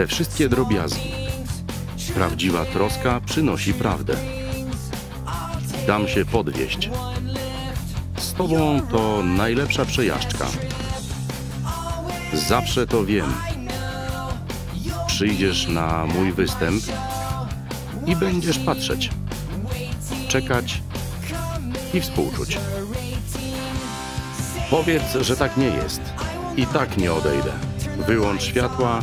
te wszystkie drobiazgi. Prawdziwa troska przynosi prawdę. Dam się podwieźć. Z tobą to najlepsza przejażdżka. Zawsze to wiem. Przyjdziesz na mój występ i będziesz patrzeć, czekać i współczuć. Powiedz, że tak nie jest. I tak nie odejdę. Wyłącz światła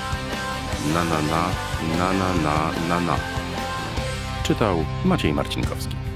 na na na na na na na na. Czytał Maciej Marcinkowski.